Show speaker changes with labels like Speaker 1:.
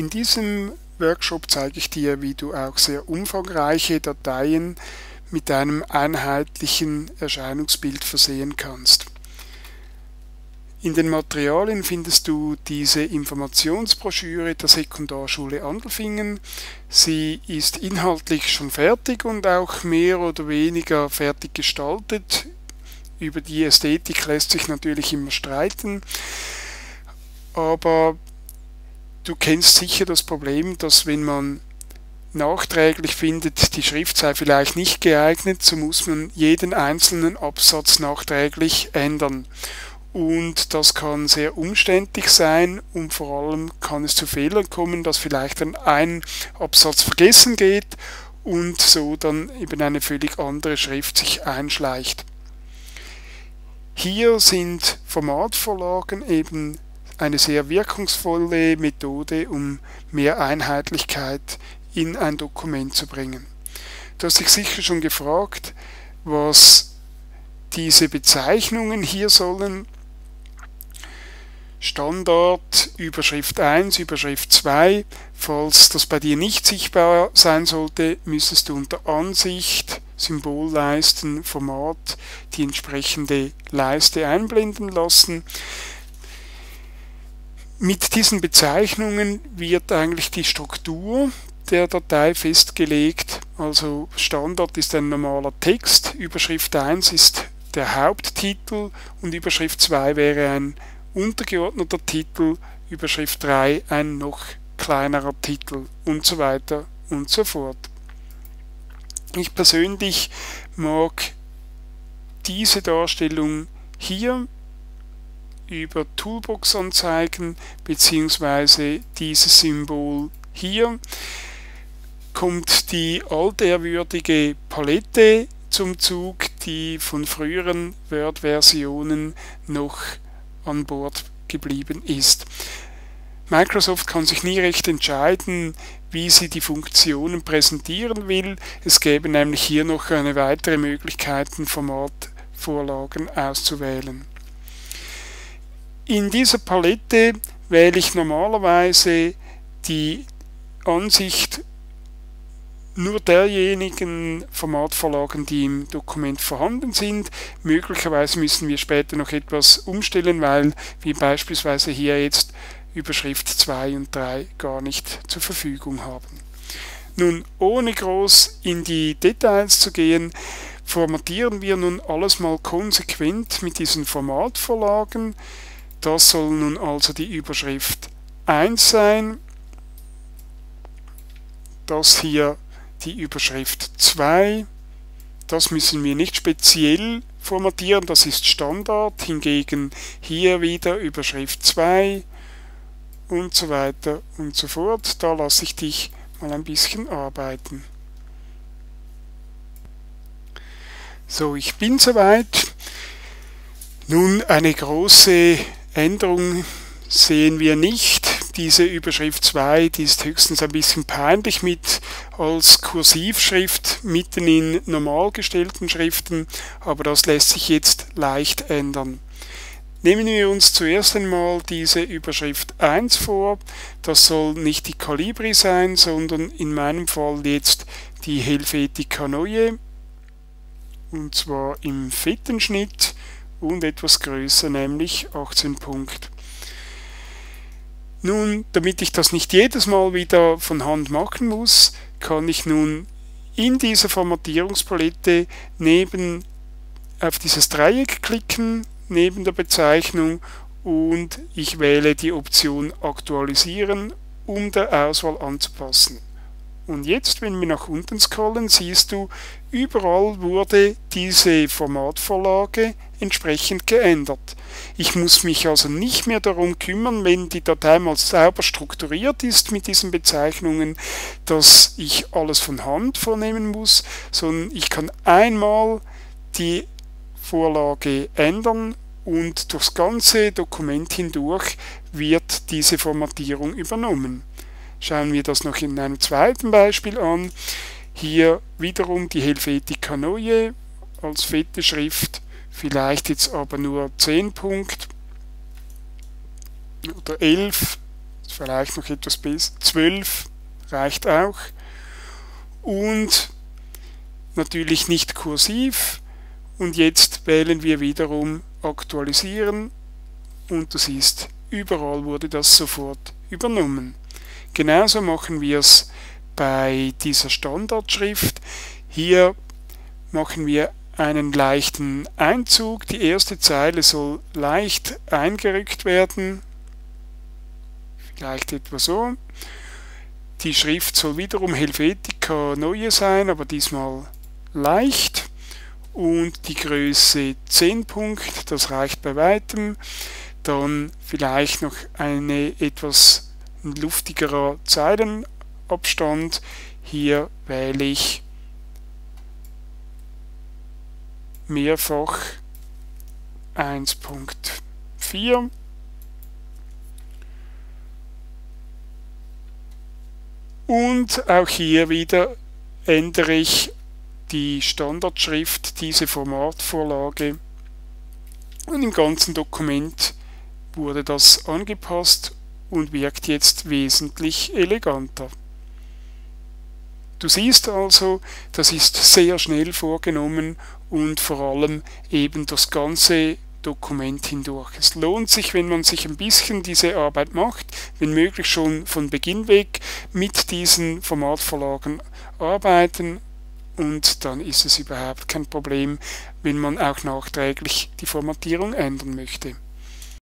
Speaker 1: In diesem Workshop zeige ich dir, wie du auch sehr umfangreiche Dateien mit einem einheitlichen Erscheinungsbild versehen kannst. In den Materialien findest du diese Informationsbroschüre der Sekundarschule Andelfingen. Sie ist inhaltlich schon fertig und auch mehr oder weniger fertig gestaltet. Über die Ästhetik lässt sich natürlich immer streiten, aber du kennst sicher das Problem, dass wenn man nachträglich findet, die Schrift sei vielleicht nicht geeignet, so muss man jeden einzelnen Absatz nachträglich ändern und das kann sehr umständlich sein und vor allem kann es zu Fehlern kommen, dass vielleicht dann ein Absatz vergessen geht und so dann eben eine völlig andere Schrift sich einschleicht. Hier sind Formatvorlagen eben eine sehr wirkungsvolle Methode, um mehr Einheitlichkeit in ein Dokument zu bringen. Du hast dich sicher schon gefragt, was diese Bezeichnungen hier sollen. Standard, Überschrift 1, Überschrift 2. Falls das bei dir nicht sichtbar sein sollte, müsstest du unter Ansicht, Symbolleisten, Format die entsprechende Leiste einblenden lassen. Mit diesen Bezeichnungen wird eigentlich die Struktur der Datei festgelegt. Also Standard ist ein normaler Text, Überschrift 1 ist der Haupttitel und Überschrift 2 wäre ein untergeordneter Titel, Überschrift 3 ein noch kleinerer Titel und so weiter und so fort. Ich persönlich mag diese Darstellung hier über Toolbox-Anzeigen beziehungsweise dieses Symbol hier kommt die altehrwürdige Palette zum Zug, die von früheren Word-Versionen noch an Bord geblieben ist. Microsoft kann sich nie recht entscheiden, wie sie die Funktionen präsentieren will. Es gäbe nämlich hier noch eine weitere Möglichkeit, Formatvorlagen auszuwählen. In dieser Palette wähle ich normalerweise die Ansicht nur derjenigen Formatvorlagen, die im Dokument vorhanden sind. Möglicherweise müssen wir später noch etwas umstellen, weil wir beispielsweise hier jetzt Überschrift 2 und 3 gar nicht zur Verfügung haben. Nun, ohne groß in die Details zu gehen, formatieren wir nun alles mal konsequent mit diesen Formatvorlagen. Das soll nun also die Überschrift 1 sein. Das hier die Überschrift 2. Das müssen wir nicht speziell formatieren, das ist Standard. Hingegen hier wieder Überschrift 2 und so weiter und so fort. Da lasse ich dich mal ein bisschen arbeiten. So, ich bin soweit. Nun eine große Änderung sehen wir nicht diese Überschrift 2, die ist höchstens ein bisschen peinlich mit als Kursivschrift mitten in normal gestellten Schriften, aber das lässt sich jetzt leicht ändern. Nehmen wir uns zuerst einmal diese Überschrift 1 vor. Das soll nicht die Calibri sein, sondern in meinem Fall jetzt die Helvetica Neue. Und zwar im fetten Schnitt und etwas größer, nämlich 18 Punkt. Nun, damit ich das nicht jedes Mal wieder von Hand machen muss, kann ich nun in dieser Formatierungspalette neben auf dieses Dreieck klicken, neben der Bezeichnung und ich wähle die Option Aktualisieren, um der Auswahl anzupassen. Und jetzt, wenn wir nach unten scrollen, siehst du, überall wurde diese Formatvorlage entsprechend geändert. Ich muss mich also nicht mehr darum kümmern, wenn die Datei mal sauber strukturiert ist mit diesen Bezeichnungen, dass ich alles von Hand vornehmen muss, sondern ich kann einmal die Vorlage ändern und durchs ganze Dokument hindurch wird diese Formatierung übernommen. Schauen wir das noch in einem zweiten Beispiel an. Hier wiederum die Helvetica Neue als fette Schrift vielleicht jetzt aber nur 10 Punkt oder 11, vielleicht noch etwas bis 12 reicht auch. Und natürlich nicht kursiv. Und jetzt wählen wir wiederum aktualisieren und du siehst, überall wurde das sofort übernommen. Genauso machen wir es bei dieser Standardschrift. Hier machen wir einen leichten Einzug. Die erste Zeile soll leicht eingerückt werden. Vielleicht etwa so. Die Schrift soll wiederum Helvetica Neue sein, aber diesmal leicht. Und die Größe 10 Punkt, das reicht bei weitem. Dann vielleicht noch eine etwas luftigerer Zeilenabstand. Hier wähle ich mehrfach 1.4 und auch hier wieder ändere ich die Standardschrift, diese Formatvorlage. Und im ganzen Dokument wurde das angepasst und wirkt jetzt wesentlich eleganter. Du siehst also, das ist sehr schnell vorgenommen und vor allem eben das ganze Dokument hindurch. Es lohnt sich, wenn man sich ein bisschen diese Arbeit macht, wenn möglich schon von Beginn weg mit diesen Formatvorlagen arbeiten und dann ist es überhaupt kein Problem, wenn man auch nachträglich die Formatierung ändern möchte.